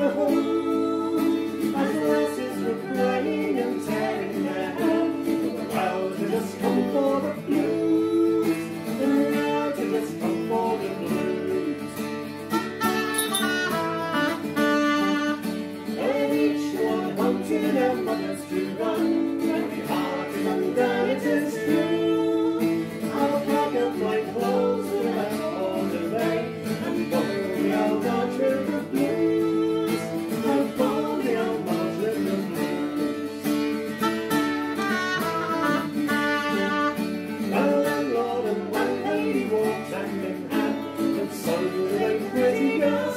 and as the masses were crying and tearing their down, the crowd had just come for the blues, the crowd had just come for the blues. And each one wanted a mother's to one, and we Like where to?